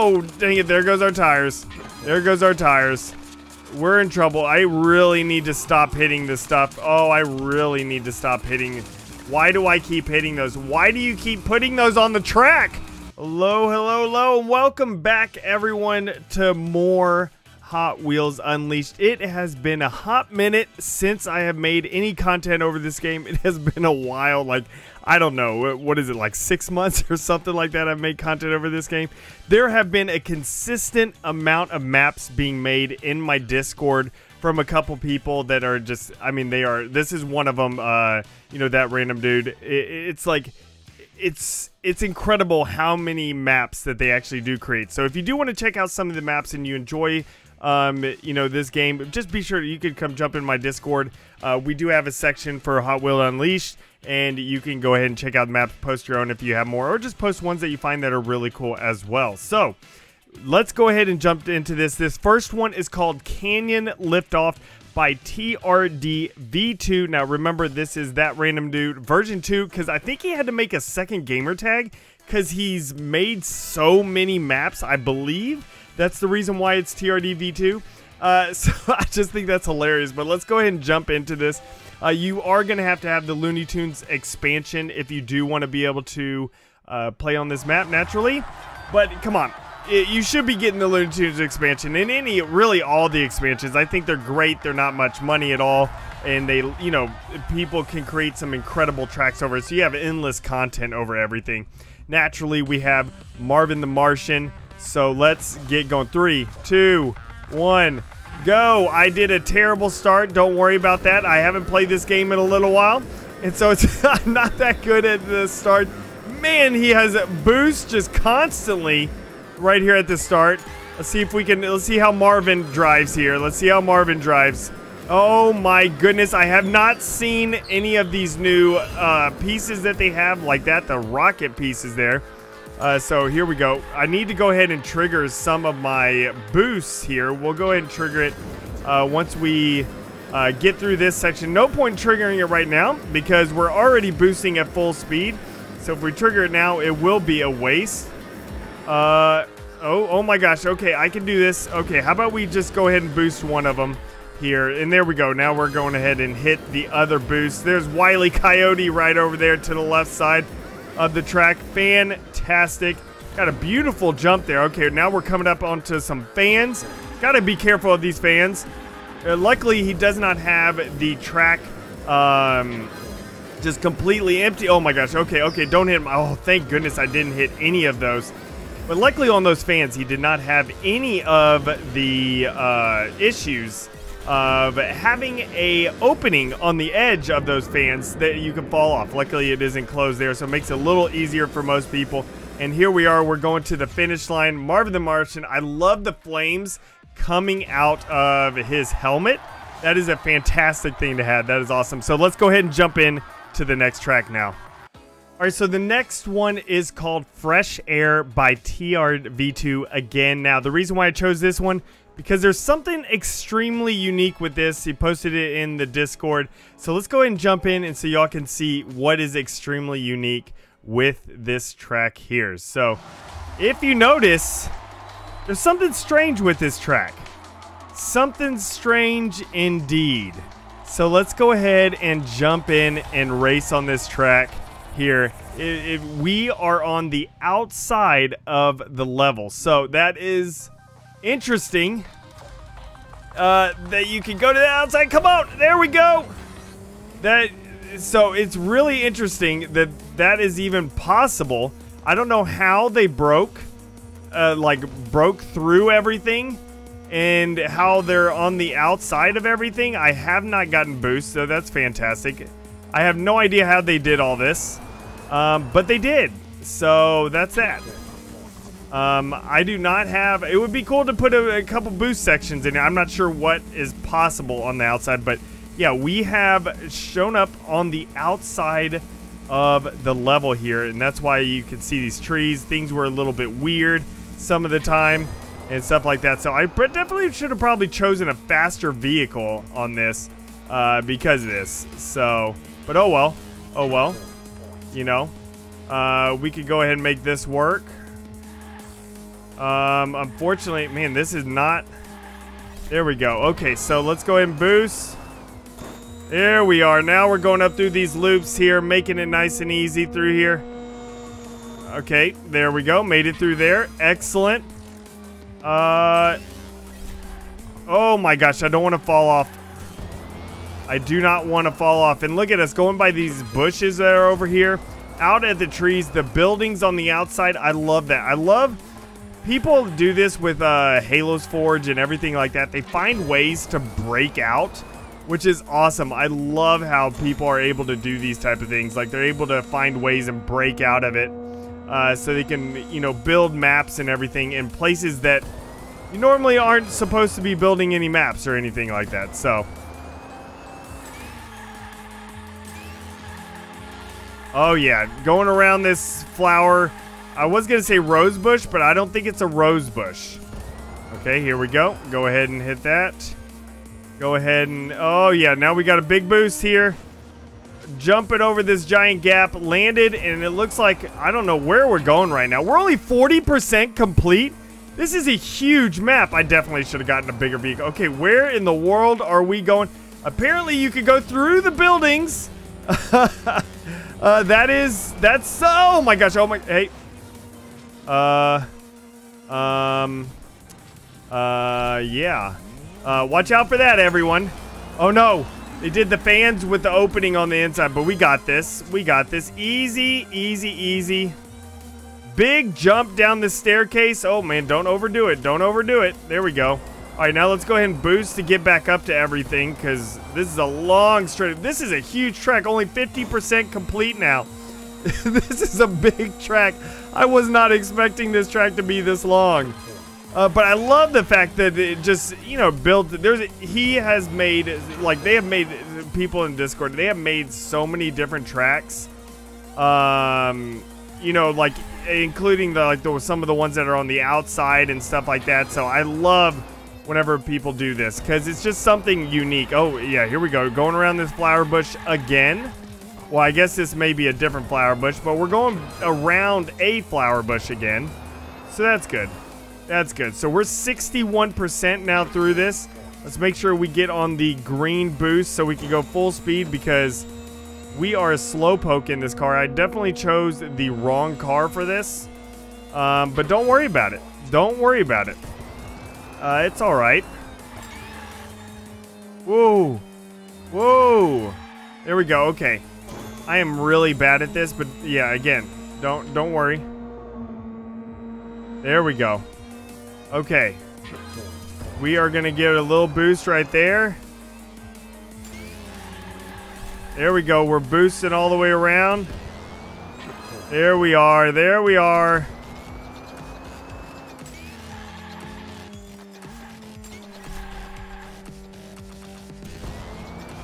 Oh, dang it. There goes our tires. There goes our tires. We're in trouble. I really need to stop hitting this stuff. Oh, I really need to stop hitting. Why do I keep hitting those? Why do you keep putting those on the track? Hello, hello, hello, and welcome back, everyone, to more Hot Wheels Unleashed. It has been a hot minute since I have made any content over this game. It has been a while, like, I don't know, what is it, like six months or something like that I've made content over this game. There have been a consistent amount of maps being made in my Discord from a couple people that are just, I mean, they are, this is one of them, uh, you know, that random dude. It, it's like, it's it's incredible how many maps that they actually do create. So if you do want to check out some of the maps and you enjoy um, you know, this game, just be sure you could come jump in my Discord. Uh, we do have a section for Hot Wheel Unleashed, and you can go ahead and check out the maps, post your own if you have more, or just post ones that you find that are really cool as well. So, let's go ahead and jump into this. This first one is called Canyon Liftoff by TRD V2. Now, remember, this is that random dude, version 2, because I think he had to make a second gamer tag because he's made so many maps, I believe that's the reason why it's TRD V2. Uh, so I just think that's hilarious. But let's go ahead and jump into this. Uh, you are going to have to have the Looney Tunes expansion if you do want to be able to uh, play on this map naturally. But come on, it, you should be getting the Looney Tunes expansion and any, really all the expansions. I think they're great. They're not much money at all. And they, you know, people can create some incredible tracks over it. So you have endless content over everything. Naturally, we have Marvin the Martian. So let's get going. Three, two, one, go. I did a terrible start. Don't worry about that. I haven't played this game in a little while. And so it's not that good at the start. Man, he has a boost just constantly right here at the start. Let's see if we can, let's see how Marvin drives here. Let's see how Marvin drives. Oh my goodness, I have not seen any of these new uh, pieces that they have like that, the rocket pieces there. Uh, so here we go. I need to go ahead and trigger some of my boosts here. We'll go ahead and trigger it uh, once we uh, get through this section. No point triggering it right now because we're already boosting at full speed. So if we trigger it now, it will be a waste. Uh, oh, oh my gosh. Okay, I can do this. Okay, how about we just go ahead and boost one of them here. And there we go. Now we're going ahead and hit the other boost. There's Wiley Coyote right over there to the left side of the track. Fantastic. Got a beautiful jump there. Okay, now we're coming up onto some fans. Got to be careful of these fans. Uh, luckily, he does not have the track um, just completely empty. Oh my gosh. Okay, okay, don't hit him. Oh, thank goodness I didn't hit any of those. But luckily on those fans, he did not have any of the uh, issues of having a opening on the edge of those fans that you can fall off. Luckily, it isn't closed there, so it makes it a little easier for most people. And here we are. We're going to the finish line. Marvin the Martian. I love the flames coming out of his helmet. That is a fantastic thing to have. That is awesome. So let's go ahead and jump in to the next track now. All right, so the next one is called Fresh Air by TRV2 again. Now, the reason why I chose this one because there's something extremely unique with this. He posted it in the Discord. So let's go ahead and jump in and so y'all can see what is extremely unique with this track here. So if you notice, there's something strange with this track. Something strange indeed. So let's go ahead and jump in and race on this track here. We are on the outside of the level. So that is interesting uh, that you can go to the outside. Come on, there we go. That so it's really interesting that that is even possible. I don't know how they broke, uh, like broke through everything, and how they're on the outside of everything. I have not gotten boost, so that's fantastic. I have no idea how they did all this, um, but they did. So that's that. Um, I do not have. It would be cool to put a, a couple boost sections in. I'm not sure what is possible on the outside, but yeah, we have shown up on the outside of the level here, and that's why you can see these trees. Things were a little bit weird some of the time and stuff like that. So I definitely should have probably chosen a faster vehicle on this uh, because of this. So, but oh well. Oh well. You know. Uh, we could go ahead and make this work. Um, unfortunately, man, this is not... There we go. Okay, so let's go ahead and boost. There we are. Now we're going up through these loops here, making it nice and easy through here. Okay, there we go. Made it through there. Excellent. Uh... Oh my gosh, I don't want to fall off. I do not want to fall off. And look at us going by these bushes that are over here. Out at the trees, the buildings on the outside. I love that. I love people do this with uh, Halo's Forge and everything like that. They find ways to break out, which is awesome. I love how people are able to do these type of things. Like they're able to find ways and break out of it uh, so they can, you know, build maps and everything in places that you normally aren't supposed to be building any maps or anything like that. So. Oh yeah, going around this flower. I was going to say rosebush, but I don't think it's a rosebush. Okay, here we go. Go ahead and hit that. Go ahead and... Oh yeah, now we got a big boost here jumping over this giant gap, landed, and it looks like, I don't know where we're going right now. We're only 40% complete. This is a huge map. I definitely should have gotten a bigger vehicle. Okay, where in the world are we going? Apparently you could go through the buildings. uh, that is, that's, oh my gosh, oh my, hey. Uh, um, uh, yeah. Uh, watch out for that, everyone. Oh no, they did the fans with the opening on the inside, but we got this. We got this. Easy, easy, easy. Big jump down the staircase. Oh, man, don't overdo it. Don't overdo it. There we go. All right, now let's go ahead and boost to get back up to everything because this is a long straight. This is a huge track. Only 50% complete now. this is a big track. I was not expecting this track to be this long. Uh, but I love the fact that it just, you know, built. There's he has made like they have made people in Discord. They have made so many different tracks. Um, you know, like including the like the, some of the ones that are on the outside and stuff like that. So I love whenever people do this because it's just something unique. Oh yeah, here we go, going around this flower bush again. Well, I guess this may be a different flower bush, but we're going around a flower bush again. So that's good. That's good. So we're 61% now through this. Let's make sure we get on the green boost so we can go full speed because we are a slowpoke in this car. I definitely chose the wrong car for this. Um, but don't worry about it. Don't worry about it. Uh, it's all right. Whoa. Whoa. There we go. Okay. I am really bad at this, but yeah, again, don't don't worry. There we go. Okay. We are going to get a little boost right there. There we go. We're boosting all the way around. There we are. There we are.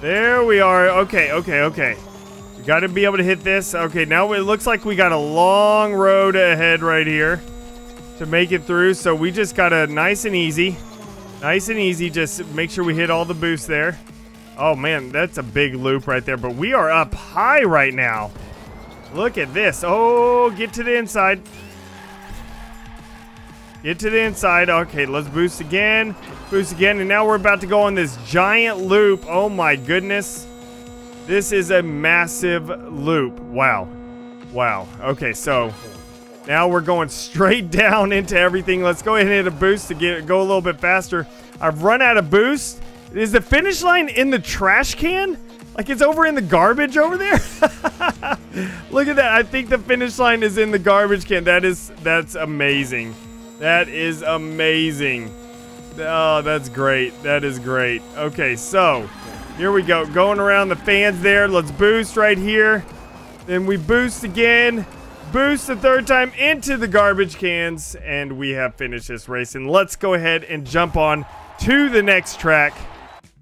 There we are. Okay, okay, okay. We got to be able to hit this. Okay, now it looks like we got a long road ahead right here to make it through. So we just got a nice and easy. Nice and easy. Just make sure we hit all the boosts there. Oh, man, that's a big loop right there. But we are up high right now. Look at this. Oh, get to the inside. Get to the inside. Okay, let's boost again. Boost again. And now we're about to go on this giant loop. Oh, my goodness. This is a massive loop. Wow. Wow. Okay, so now we're going straight down into everything. Let's go ahead and hit a boost to get go a little bit faster. I've run out of boost. Is the finish line in the trash can? Like it's over in the garbage over there? Look at that. I think the finish line is in the garbage can. That is that's amazing. That is amazing. Oh, that's great. That is great. Okay, so here we go. Going around the fans there. Let's boost right here. Then we boost again boost the third time into the garbage cans, and we have finished this race. And let's go ahead and jump on to the next track.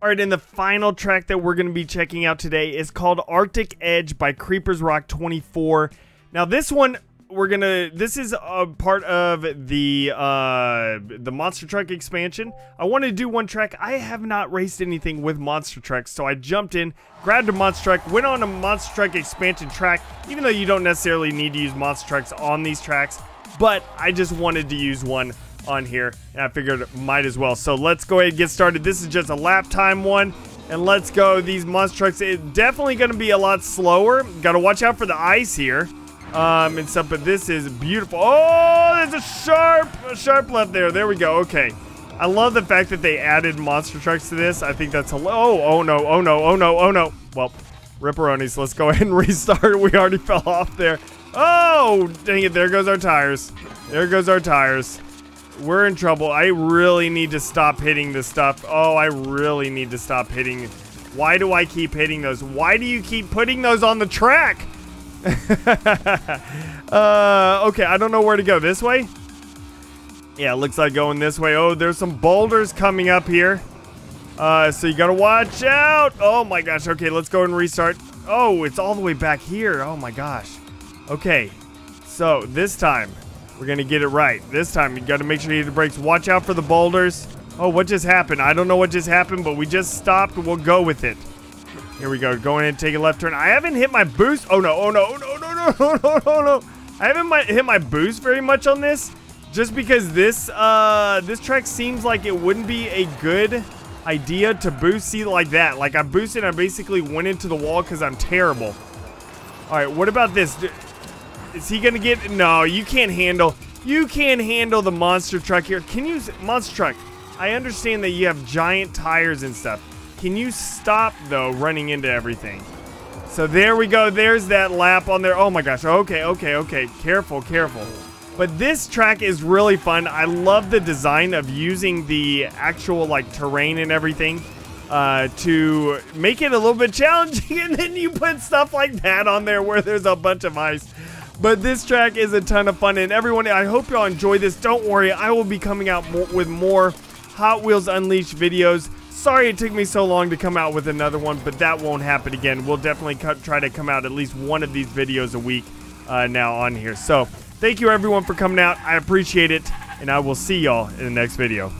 All right, and the final track that we're going to be checking out today is called Arctic Edge by Creepers Rock 24. Now, this one we're gonna this is a part of the uh the monster truck expansion i wanted to do one track i have not raced anything with monster trucks so i jumped in grabbed a monster truck went on a monster truck expansion track even though you don't necessarily need to use monster trucks on these tracks but I just wanted to use one on here, and I figured might as well. So let's go ahead and get started. This is just a lap time one, and let's go. These monster trucks, it's definitely going to be a lot slower. Got to watch out for the ice here um, and stuff, but this is beautiful. Oh, there's a sharp, a sharp left there. There we go. Okay. I love the fact that they added monster trucks to this. I think that's a oh oh no oh no oh no oh no. Well, ripperonis. Let's go ahead and restart. We already fell off there. Oh dang it! There goes our tires. There goes our tires. We're in trouble. I really need to stop hitting this stuff. Oh, I really need to stop hitting. Why do I keep hitting those? Why do you keep putting those on the track? uh, okay, I don't know where to go. This way? Yeah, looks like going this way. Oh, there's some boulders coming up here. Uh, so you gotta watch out. Oh my gosh. Okay, let's go and restart. Oh, it's all the way back here. Oh my gosh. Okay, so this time we're gonna get it right. This time you gotta make sure you hit the brakes. Watch out for the boulders. Oh, what just happened? I don't know what just happened, but we just stopped. We'll go with it. Here we go. Going in, take a left turn. I haven't hit my boost. Oh no! Oh no! Oh no! No! No! No! No! No! no. I haven't hit my boost very much on this. Just because this uh this track seems like it wouldn't be a good idea to boost see like that. Like I boosted I basically went into the wall because I'm terrible. Alright, what about this? Is he gonna get no, you can't handle you can't handle the monster truck here. Can you monster truck? I understand that you have giant tires and stuff. Can you stop though running into everything? So there we go. There's that lap on there. Oh my gosh. Okay, okay, okay. Careful, careful. But this track is really fun. I love the design of using the actual like terrain and everything uh, to make it a little bit challenging. And then you put stuff like that on there where there's a bunch of ice. But this track is a ton of fun. And everyone, I hope y'all enjoy this. Don't worry, I will be coming out with more Hot Wheels Unleashed videos. Sorry it took me so long to come out with another one, but that won't happen again. We'll definitely try to come out at least one of these videos a week uh, now on here. So Thank you everyone for coming out. I appreciate it, and I will see y'all in the next video.